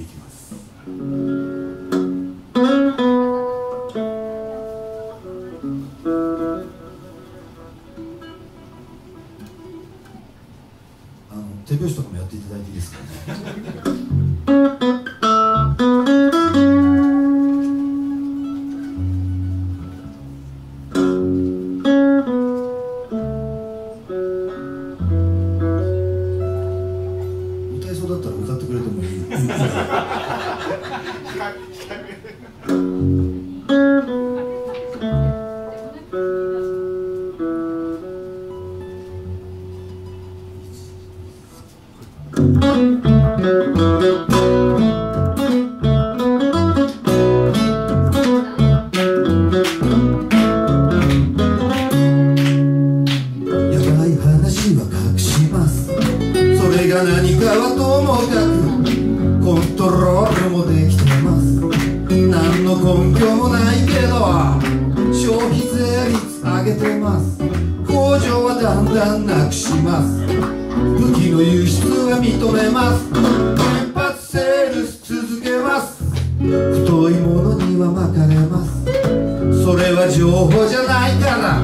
でいきます。手拍子とかもやっていただいていいですかね？だったら歌ってくれてもいい。が何かはともかくコントロールもできてます。何の根拠もないけど消費税率上げてます。工場はだんだんなくします。武器の輸出は認めます。原発セールス続けます。太いものには巻かれます。それは情報じゃないから。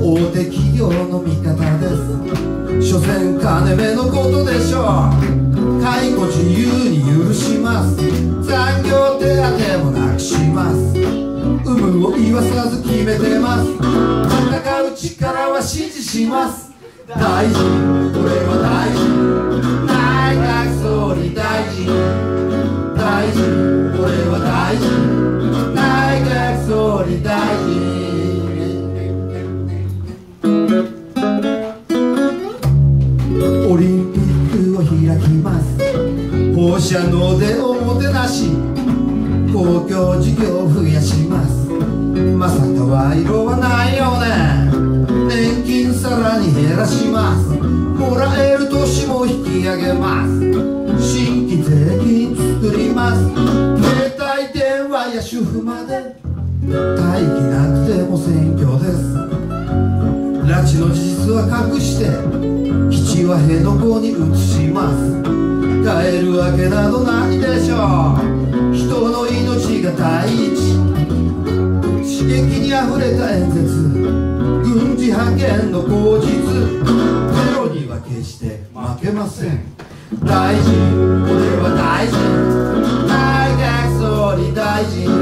大手企業の味方です。所詮金目のことでしょう。解雇自由に許します。残業手当もなくします。有無を言わさず決めてます。戦う力は支持します。大臣これは大臣でおもてなし。公共事業を増やします。まさか賄賂はないよね。年金さらに減らします。もらえる年も引き上げます。新規税金作ります。携帯電話や主婦まで。大義なくても選挙です。拉致の事実は隠して基地は辺野古に移します。けなどないでしょう人の命が第一刺激にあふれた演説。軍事派遣の口実。テロには決して負けません。大臣これは大臣内閣総理大臣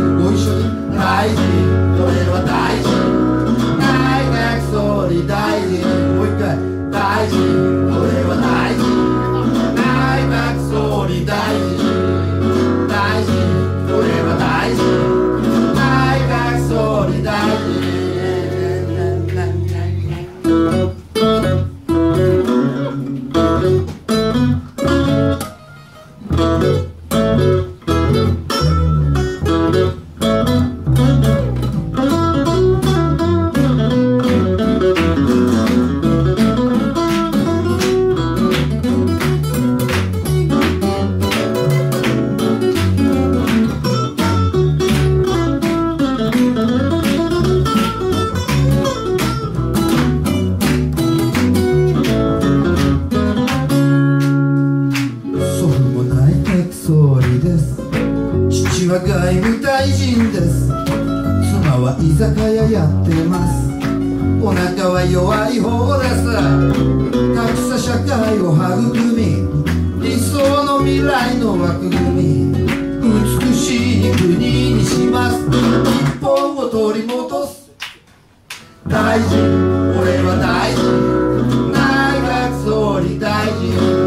閣総理です。父は外務大臣です。妻は居酒屋やってます。お腹は弱い方です。格差社会を育み理想の未来の枠組み美しい国にします。日本を取り戻す。大臣俺は大臣内閣総理大臣。